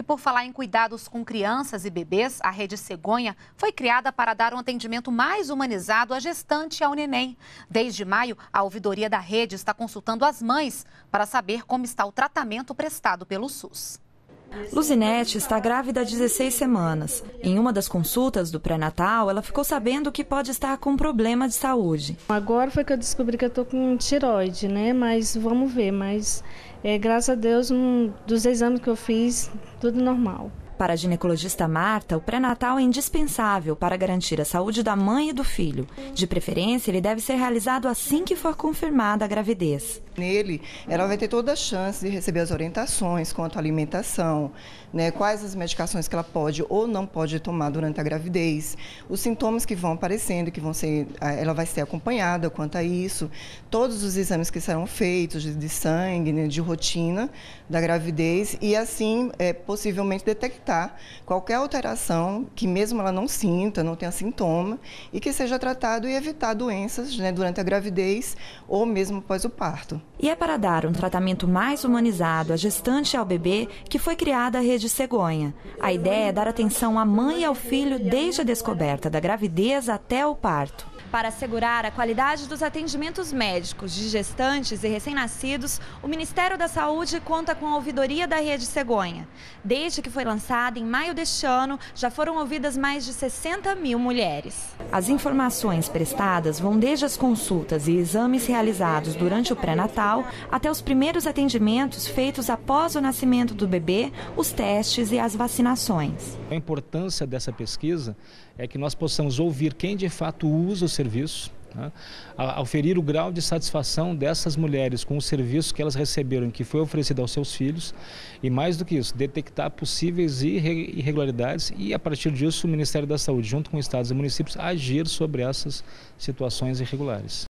E por falar em cuidados com crianças e bebês, a Rede Cegonha foi criada para dar um atendimento mais humanizado à gestante e ao neném. Desde maio, a ouvidoria da rede está consultando as mães para saber como está o tratamento prestado pelo SUS. Luzinete está grávida há 16 semanas. Em uma das consultas do pré-natal, ela ficou sabendo que pode estar com problema de saúde. Agora foi que eu descobri que eu estou com tiroide, né? Mas vamos ver. Mas é, graças a Deus, um, dos exames que eu fiz, tudo normal. Para a ginecologista Marta, o pré-natal é indispensável para garantir a saúde da mãe e do filho. De preferência, ele deve ser realizado assim que for confirmada a gravidez. Nele, ela vai ter toda a chance de receber as orientações quanto à alimentação, né, quais as medicações que ela pode ou não pode tomar durante a gravidez, os sintomas que vão aparecendo, que vão ser, ela vai ser acompanhada quanto a isso, todos os exames que serão feitos de, sangue, né, de rotina da gravidez e assim, é, possivelmente detectar qualquer alteração que mesmo ela não sinta, não tenha sintoma e que seja tratado e evitar doenças né, durante a gravidez ou mesmo após o parto. E é para dar um tratamento mais humanizado à gestante e ao bebê que foi criada a Rede Cegonha. A ideia é dar atenção à mãe e ao filho desde a descoberta da gravidez até o parto. Para assegurar a qualidade dos atendimentos médicos de gestantes e recém-nascidos, o Ministério da Saúde conta com a ouvidoria da Rede Cegonha. Desde que foi lançada em maio deste ano, já foram ouvidas mais de 60 mil mulheres. As informações prestadas vão desde as consultas e exames realizados durante o pré-natal até os primeiros atendimentos feitos após o nascimento do bebê, os testes e as vacinações. A importância dessa pesquisa é que nós possamos ouvir quem de fato usa o serviço, né? oferir o grau de satisfação dessas mulheres com o serviço que elas receberam, que foi oferecido aos seus filhos, e mais do que isso, detectar possíveis irregularidades e, a partir disso, o Ministério da Saúde, junto com estados e municípios, agir sobre essas situações irregulares.